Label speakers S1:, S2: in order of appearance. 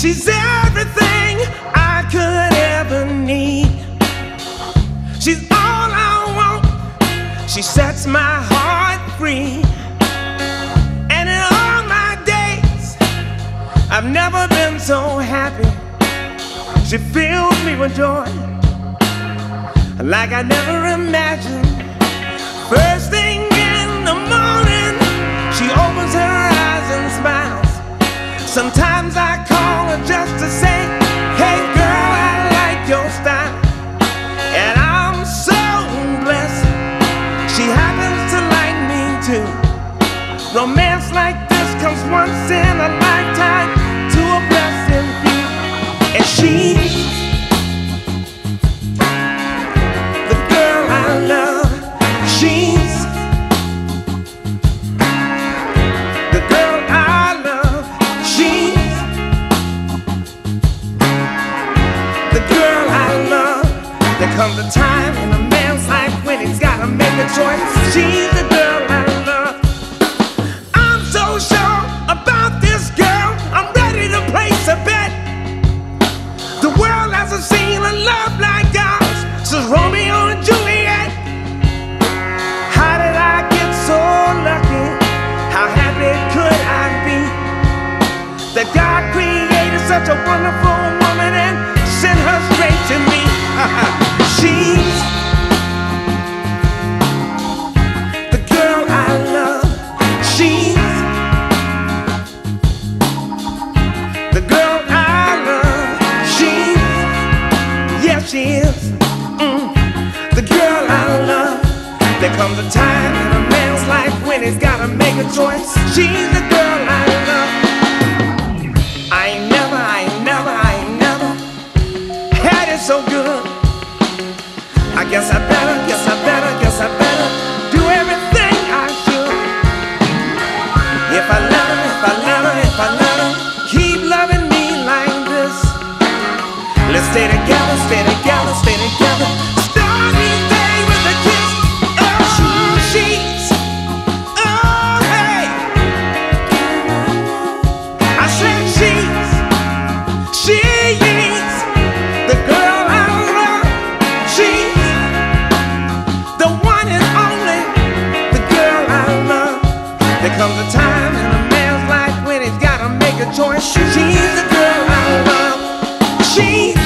S1: She's everything I could ever need. She's all I want. She sets my heart free. And in all my days, I've never been so happy. She fills me with joy like I never imagined. First thing too. Romance like this comes once in a lifetime to a blessing few. And she's the girl I love. She's the girl I love. She's the girl I love. There comes a time in a man's life when he's gotta make a choice. She's God created such a wonderful woman and sent her straight to me? She's the girl I love. She's the girl I love. She's Yes, she is. Mm. The girl I love. There comes a time in a man's life when he's gotta make a choice. She's the girl I love. Guess I better, guess I better, guess I better do everything I should. If I let her, if I let her, if I let her keep loving me like this. Let's stay together, stay together, stay together, a choice. She's the girl I love. She's